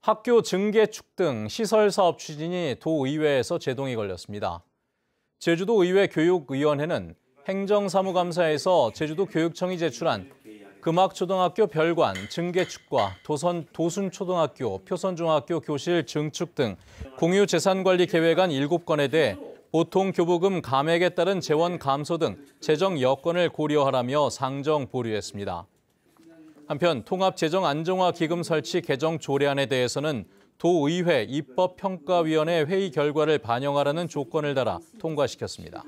학교 증개축 등 시설 사업 추진이 도의회에서 제동이 걸렸습니다. 제주도 의회 교육위원회는 행정사무감사에서 제주도 교육청이 제출한 금학초등학교 별관 증개축과 도선 도순초등학교 표선중학교 교실 증축 등 공유 재산관리 계획안 7건에 대해 보통 교부금 감액에 따른 재원 감소 등 재정 여건을 고려하라며 상정 보류했습니다. 한편 통합재정 안정화 기금 설치 개정 조례안에 대해서는 도의회 입법평가위원회 회의 결과를 반영하라는 조건을 달아 통과시켰습니다.